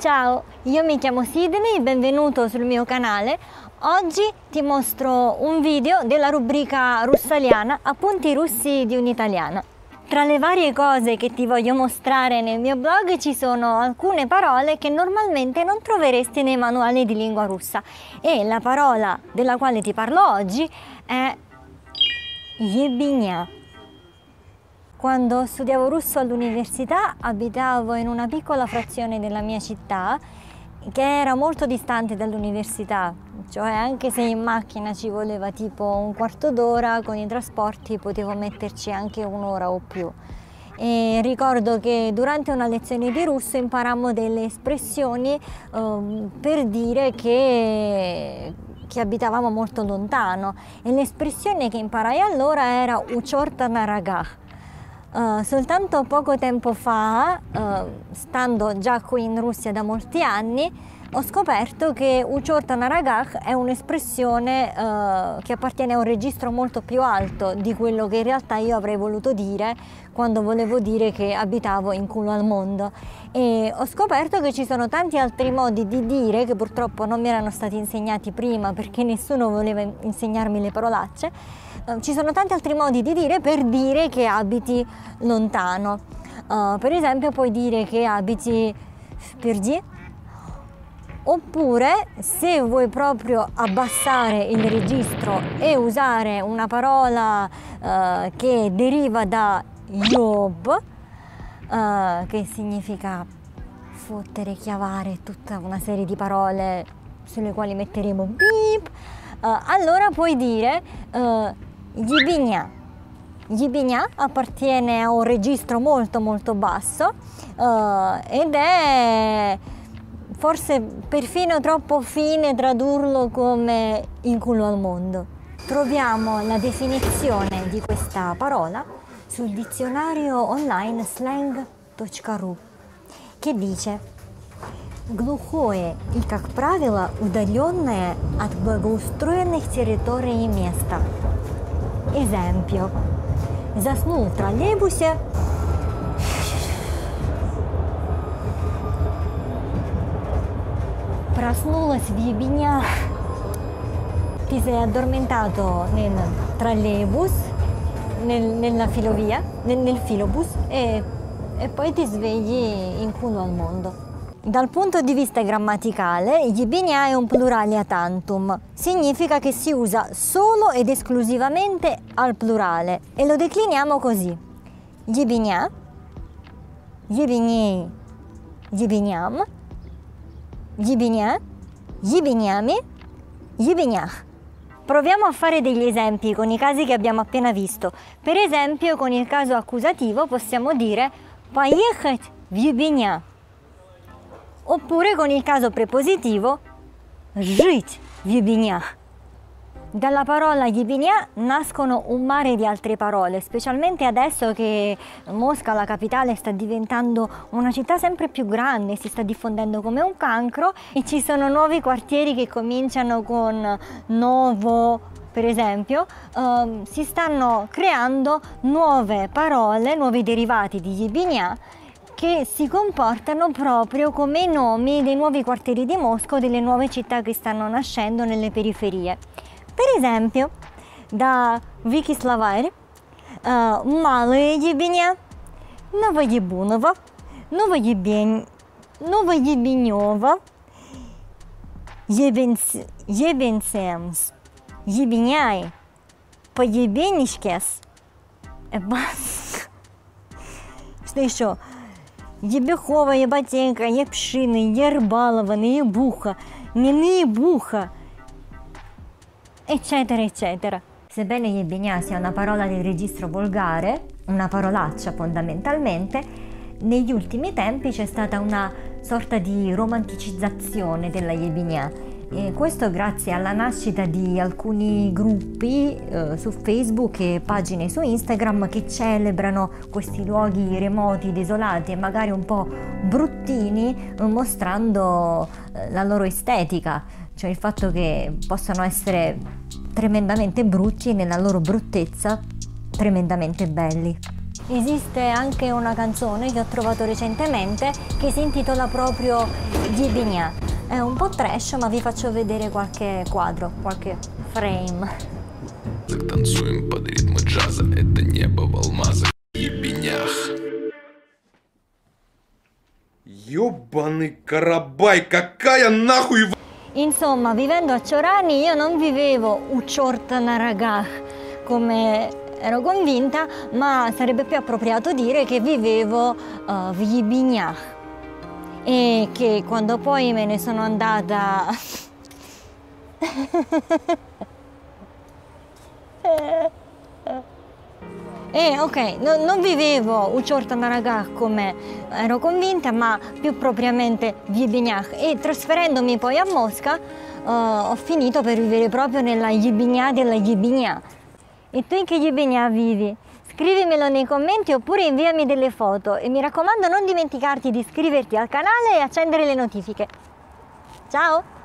Ciao, io mi chiamo Sidney, benvenuto sul mio canale. Oggi ti mostro un video della rubrica russaliana, appunti russi di un'italiana. Tra le varie cose che ti voglio mostrare nel mio blog ci sono alcune parole che normalmente non troveresti nei manuali di lingua russa e la parola della quale ti parlo oggi è Yebigna. Quando studiavo russo all'università abitavo in una piccola frazione della mia città che era molto distante dall'università, cioè anche se in macchina ci voleva tipo un quarto d'ora, con i trasporti potevo metterci anche un'ora o più. E ricordo che durante una lezione di russo imparammo delle espressioni um, per dire che, che, abitavamo molto lontano. E l'espressione che imparai allora era Uchorta Naragah Uh, soltanto poco tempo fa, uh, stando già qui in Russia da molti anni, ho scoperto che Uchorta Naragach è un'espressione uh, che appartiene a un registro molto più alto di quello che in realtà io avrei voluto dire quando volevo dire che abitavo in culo al mondo. E ho scoperto che ci sono tanti altri modi di dire che purtroppo non mi erano stati insegnati prima perché nessuno voleva insegnarmi le parolacce Ehm, ci sono tanti altri modi di dire per dire che abiti lontano. Uh, per esempio puoi dire che abiti Pirgi oppure se vuoi proprio abbassare il registro e usare una parola uh, che deriva da Yob uh, che significa fottere, chiavare, tutta una serie di parole sulle quali metteremo beep, allora puoi dire Ghibigna. Ghibigna appartiene a un registro molto molto basso uh, ed è forse perfino troppo fine tradurlo come il culo al mondo. Troviamo la definizione di questa parola sul dizionario online slang.ru che dice Глухое и, как правило, удаленное от благоустроенных территорий место – Esempio, заснул в троллейбусе, prasнулась в ебенях. Ti sei addormentato nel trolleybus, nel, nella filovia, nel, nel filobus e, e poi ti svegli in culo al mondo. Dal punto di vista grammaticale, Yibinia è un plurale a tantum. Significa che si usa solo ed esclusivamente al plurale e lo decliniamo così. Yibinia, Yibini, Yibiniam, Yibinia, Yibiniami, Yibiniach. Proviamo a fare degli esempi con i casi che abbiamo appena visto. Per esempio, con il caso accusativo possiamo dire Paiechet Yibinia oppure con il caso prepositivo жить в ебенях. Dalla parola Yibinja nascono un mare di altre parole, specialmente adesso che Mosca, la capitale, sta diventando una città sempre più grande, si sta diffondendo come un cancro e ci sono nuovi quartieri che cominciano con Novo, per esempio, uh, si stanno creando nuove parole, nuovi derivati di Yibinja che si comportano proprio come i nomi dei nuovi quartieri di Mosca o delle nuove città che stanno nascendo nelle periferie. Per esempio, da Вики Словарь, Малая Ебеня, Новоебунова, Новоебень, Новоебенева, Ебенцемс, Ебеняй, Поебенишкес, что еще? Ебехова, Ебатенко, Епшины, Ербалова, Неебуха, Неебуха, eccetera, eccetera. Sebbene Yebenia sia una parola del registro volgare, una parolaccia fondamentalmente, negli ultimi tempi c'è stata una sorta di romanticizzazione della Yebenia e questo grazie alla nascita di alcuni gruppi eh, su Facebook e pagine su Instagram che celebrano questi luoghi remoti, desolati e magari un po' bruttini, mostrando eh, la loro estetica, cioè il fatto che possano essere tremendamente brutti e nella loro bruttezza tremendamente belli. Esiste anche una canzone che ho trovato recentemente che si intitola proprio Gibigna. È un po' trash, ma vi faccio vedere qualche quadro, qualche frame. Танцуем под ритмы джаза Это небо в алмазах ебенях Ёбаный карабай, какая нахуй в- Insomma, vivendo a Ciorani io non vivevo Ucciorta Naragah come ero convinta, ma sarebbe più appropriato dire che vivevo uh, v Yibignah e che quando poi me ne sono andata E ok, no, non vivevo Ucciorta Naragah come ero convinta, ma più propriamente Yibignah. E trasferendomi poi a Mosca uh, ho finito per vivere proprio nella Yibignah della Yibignah. E tu in che Yibignah vivi? Scrivimelo nei commenti oppure inviami delle foto e mi raccomando non dimenticarti di iscriverti al canale e accendere le notifiche. Ciao!